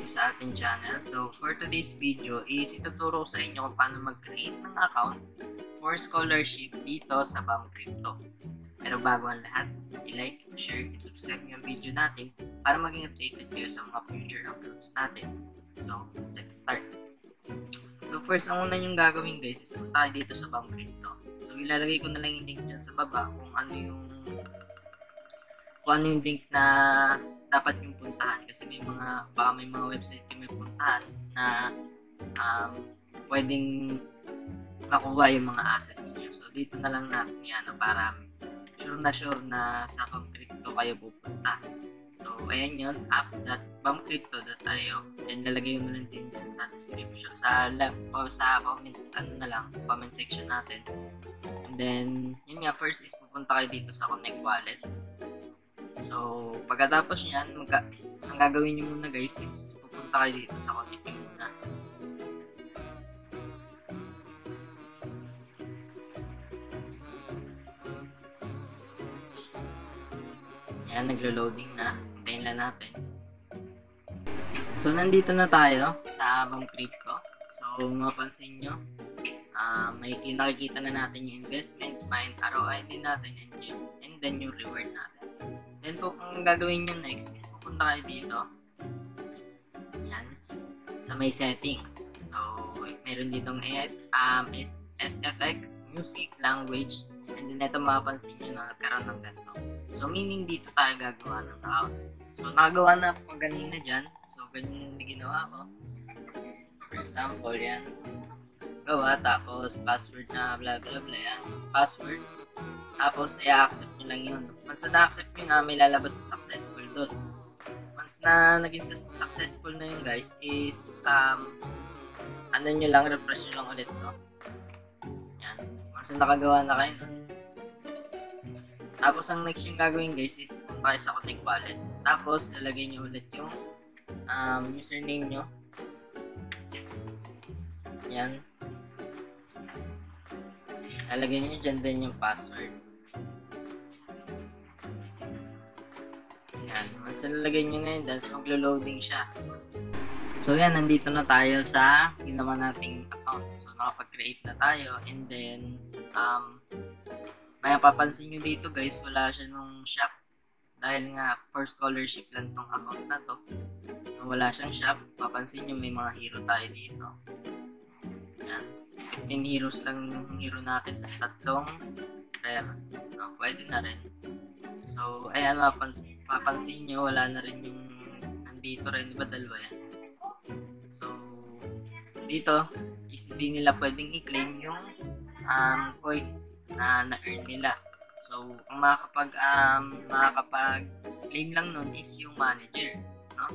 dito sa ating channel. So, for today's video is ituturo sa inyo kung paano mag-create ng account for scholarship dito sa BAM Crypto. Pero bago ang lahat, i-like, share, and subscribe yung video natin para maging updated kayo sa mga future uploads natin. So, let's start. So, first, ang una yung gagawin guys is punta dito sa BAM Crypto. So, ilalagay ko na lang yung link dyan sa baba kung ano yung kung ano yung link na dapat yung puntahan kasi may mga baka may mga website kayo may puntahan na um, pwedeng makuha yung mga assets niyo. So dito na lang natin yan para sure na sure na sa Crypto kayo pupunta. So ayan yun, app.bamcrypto.io Then lalagay ko na lang din dyan sa description. Sa left o sa comment, ano na lang, comment section natin. And then, yun nga, first is pupunta kayo dito sa Connect Wallet. So, pagkatapos niyan, magka, ang gagawin niyo muna guys is pupunta kayo dito sa Connect muna. Yan, naglo-loading na. Hintayin lang natin. So, nandito na tayo sa Bang Crypto. So, mapansin nyo, uh, may nakikita na natin yung investment, mine, ROID natin, and, yung, and then yung reward natin. Then po, kung gagawin nyo next is pupunta kayo dito. Yan. Sa may settings. So, meron ditong um, is SFX, music, language, and then ito mapapansin nyo na nagkaroon ng ganito. So, meaning dito tayo gagawa ng account. So, nakagawa na ako kanina dyan. So, ganyan yung ginawa ko. For example, yan. Gawa, tapos password na bla bla bla yan. Password. Tapos, i-accept lang yun. Once na na-accept nyo na, may lalabas na successful doon. Once na naging successful na yun, guys, is, um, ano nyo lang, refresh nyo lang ulit to. Yan. Once na nakagawa na kayo nun, tapos, ang next yung gagawin guys is kung kayo sa Connect Wallet. Tapos, lalagay nyo ulit yung um, username nyo. Yan. Lalagay nyo dyan din yung password. Yan. Once lalagay nyo na yun, dahil so maglo-loading siya. So yan, nandito na tayo sa ginawa nating account. So nakapag-create na tayo and then um, may papansin nyo dito guys, wala siya nung shop. Dahil nga, first scholarship lang tong account na to. Wala siyang shop, papansin nyo may mga hero tayo dito. Yan. 15 heroes lang yung hero natin, tapos tatlong rare. No, pwede na rin. So, ayan, mapansin, papansin nyo, wala na rin yung nandito rin, di ba dalawa yan? So, dito, is hindi nila pwedeng i-claim yung um, coin na na-earn nila. So, ang makakapag um, makakapag-claim lang nun is yung manager, no?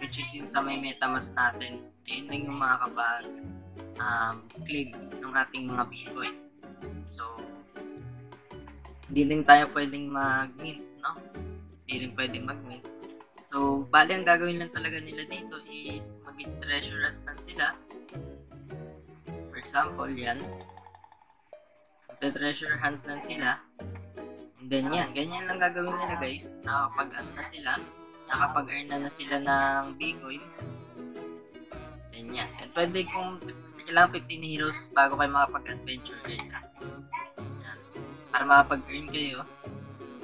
Which is yung sa may MetaMask natin. Ayun lang yung makakapag um, claim ng ating mga Bitcoin. So, hindi rin tayo pwedeng mag-mint, no? Hindi rin pwedeng mag-mint. So, bali ang gagawin lang talaga nila dito is mag-treasure hunt lang sila. For example, yan magta-treasure hunt lang sila. And then yan, ganyan lang gagawin nila guys. Nakapag ano na sila, nakapag-earn na na sila ng Bitcoin. Then yan. And pwede kung kailangan 15 heroes bago kayo makapag-adventure guys. Para makapag-earn kayo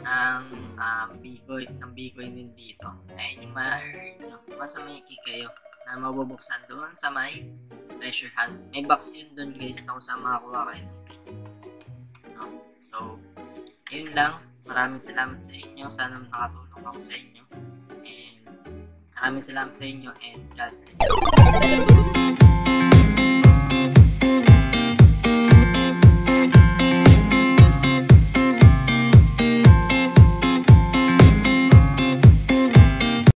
ng um, Bitcoin, ng Bitcoin din dito. Ayun yung ma-earn nyo. Mas may kayo na mabubuksan doon sa may treasure hunt. May box yun doon guys na kung saan makakuha kayo So, yun lang. Maraming salamat sa inyo. Sana nakatulong ako sa inyo. And maraming salamat sa inyo and God bless.